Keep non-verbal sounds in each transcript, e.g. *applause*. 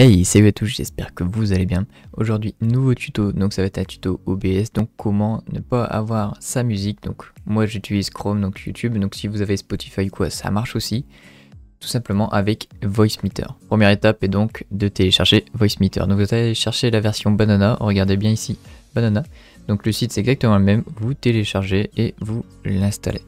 Hey, salut à tous, j'espère que vous allez bien. Aujourd'hui, nouveau tuto, donc ça va être un tuto OBS, donc comment ne pas avoir sa musique. Donc moi j'utilise Chrome, donc YouTube, donc si vous avez Spotify ou quoi, ça marche aussi. Tout simplement avec VoiceMeter. Première étape est donc de télécharger VoiceMeter. Donc vous allez chercher la version Banana, regardez bien ici, Banana. Donc le site c'est exactement le même, vous téléchargez et vous l'installez.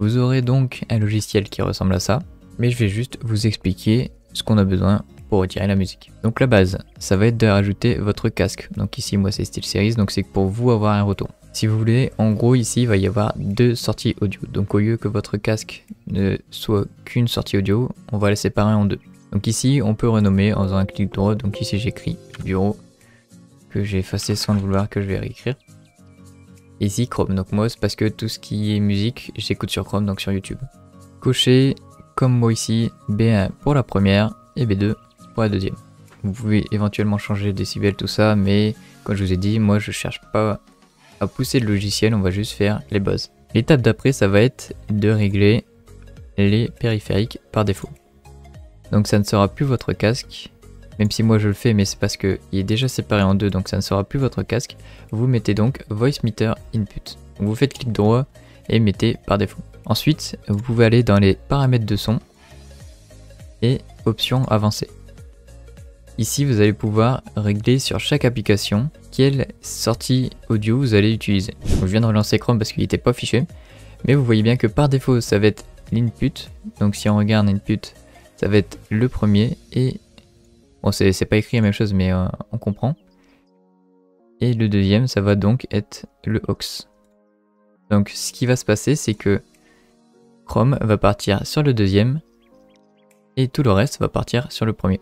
Vous aurez donc un logiciel qui ressemble à ça, mais je vais juste vous expliquer ce qu'on a besoin pour retirer la musique. Donc la base, ça va être de rajouter votre casque. Donc ici, moi c'est SteelSeries, donc c'est pour vous avoir un retour. Si vous voulez, en gros ici, il va y avoir deux sorties audio. Donc au lieu que votre casque ne soit qu'une sortie audio, on va les séparer en deux. Donc ici, on peut renommer en faisant un clic droit. Donc ici, j'écris bureau que j'ai effacé sans le vouloir, que je vais réécrire. Ici, Chrome. Donc moi, c'est parce que tout ce qui est musique, j'écoute sur Chrome, donc sur YouTube. Cocher comme moi ici, B1 pour la première et B2 pour la deuxième. Vous pouvez éventuellement changer les décibels, tout ça, mais comme je vous ai dit, moi je cherche pas à pousser le logiciel, on va juste faire les bases. L'étape d'après, ça va être de régler les périphériques par défaut. Donc ça ne sera plus votre casque, même si moi je le fais, mais c'est parce qu'il est déjà séparé en deux, donc ça ne sera plus votre casque. Vous mettez donc Voice Meter Input. vous faites clic droit et mettez par défaut. Ensuite, vous pouvez aller dans les paramètres de son et options avancées. Ici, vous allez pouvoir régler sur chaque application quelle sortie audio vous allez utiliser. je viens de relancer Chrome parce qu'il n'était pas fiché, mais vous voyez bien que par défaut, ça va être l'input. Donc si on regarde l'input, ça va être le premier et bon, c'est pas écrit la même chose, mais euh, on comprend. Et le deuxième, ça va donc être le aux. Donc ce qui va se passer, c'est que Chrome va partir sur le deuxième et tout le reste va partir sur le premier.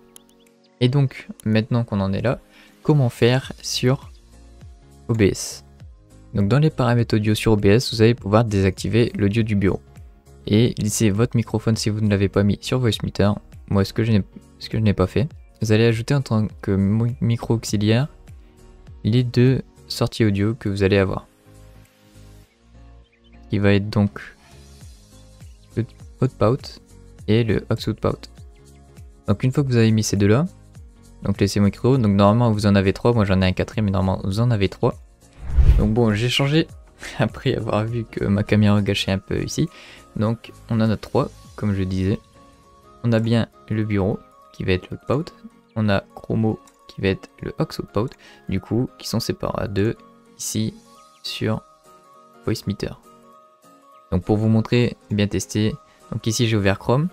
Et donc maintenant qu'on en est là, comment faire sur OBS Donc dans les paramètres audio sur OBS, vous allez pouvoir désactiver l'audio du bureau et laisser votre microphone si vous ne l'avez pas mis sur VoiceMeter. Moi, ce que je n'ai pas fait, vous allez ajouter en tant que micro auxiliaire les deux sorties audio que vous allez avoir. Il va être donc outpout et le aux outpout. Donc une fois que vous avez mis ces deux-là, donc laissez-moi micro, donc normalement vous en avez trois, moi j'en ai un quatrième, mais normalement vous en avez trois. Donc bon, j'ai changé *laughs* après avoir vu que ma caméra gâchait un peu ici. Donc on en a trois, comme je disais. On a bien le bureau qui va être l'outpout, on a Chromo qui va être le aux outpout, du coup qui sont séparés à deux ici sur Voice Meter. Donc pour vous montrer, bien tester, donc ici j'ai ouvert Chrome.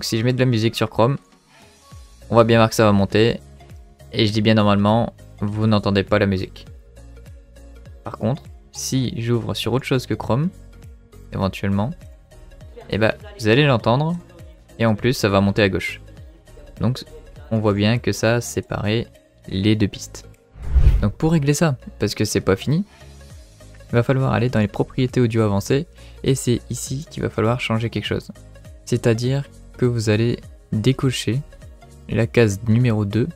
Si je mets de la musique sur Chrome, on va bien voir que ça va monter. Et je dis bien normalement, vous n'entendez pas la musique. Par contre, si j'ouvre sur autre chose que Chrome, éventuellement, et eh ben, vous allez l'entendre. Et en plus, ça va monter à gauche. Donc on voit bien que ça a séparé les deux pistes. Donc pour régler ça, parce que c'est pas fini, il va falloir aller dans les propriétés audio avancées et c'est ici qu'il va falloir changer quelque chose. C'est-à-dire que vous allez décocher la case numéro 2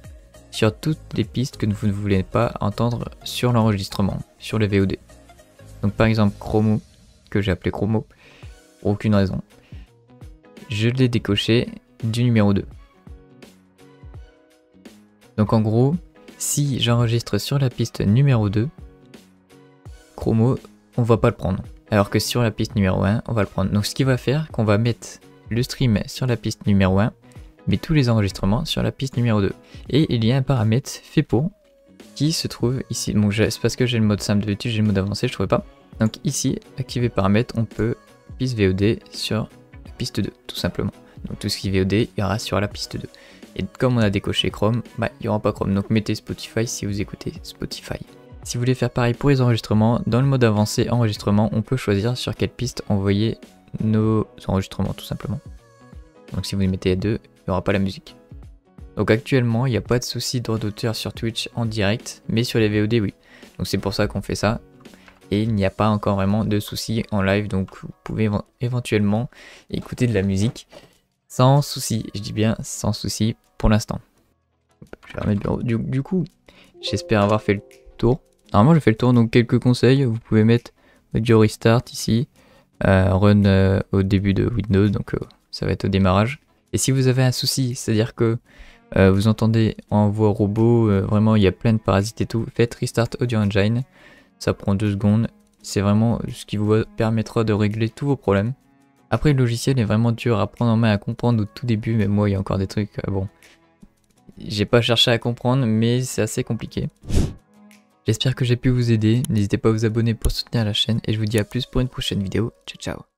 sur toutes les pistes que vous ne voulez pas entendre sur l'enregistrement, sur le VOD. Donc par exemple Chromo, que j'ai appelé Chromo, pour aucune raison. Je l'ai décoché du numéro 2. Donc en gros, si j'enregistre sur la piste numéro 2, Chromo, on va pas le prendre. Alors que sur la piste numéro 1, on va le prendre. Donc ce qui va faire qu'on va mettre le stream sur la piste numéro 1, mais tous les enregistrements sur la piste numéro 2. Et il y a un paramètre fait pour qui se trouve ici. Bon, c'est parce que j'ai le mode simple de j'ai le mode avancé, je trouvais pas. Donc ici, activer paramètres, on peut piste VOD sur la piste 2, tout simplement. Donc tout ce qui est VOD ira sur la piste 2. Et comme on a décoché Chrome, bah, il n'y aura pas Chrome. Donc mettez Spotify si vous écoutez Spotify. Si vous voulez faire pareil pour les enregistrements, dans le mode avancé enregistrement, on peut choisir sur quelle piste envoyer nos enregistrements tout simplement. Donc si vous les mettez à deux, il n'y aura pas la musique. Donc actuellement, il n'y a pas de souci droit d'auteur sur Twitch en direct, mais sur les VOD, oui. Donc c'est pour ça qu'on fait ça. Et il n'y a pas encore vraiment de souci en live, donc vous pouvez éventuellement écouter de la musique sans souci. Je dis bien sans souci pour l'instant. Du coup, j'espère avoir fait le tour. Normalement, je fais le tour, donc quelques conseils. Vous pouvez mettre audio restart ici, euh, run euh, au début de Windows, donc euh, ça va être au démarrage. Et si vous avez un souci, c'est-à-dire que vous entendez en voix robot, vraiment il y a plein de parasites et tout, faites Restart Audio Engine, ça prend deux secondes, c'est vraiment ce qui vous permettra de régler tous vos problèmes. Après le logiciel est vraiment dur à prendre en main, à comprendre au tout début, mais moi il y a encore des trucs, bon, j'ai pas cherché à comprendre, mais c'est assez compliqué. J'espère que j'ai pu vous aider, n'hésitez pas à vous abonner pour soutenir la chaîne, et je vous dis à plus pour une prochaine vidéo, ciao ciao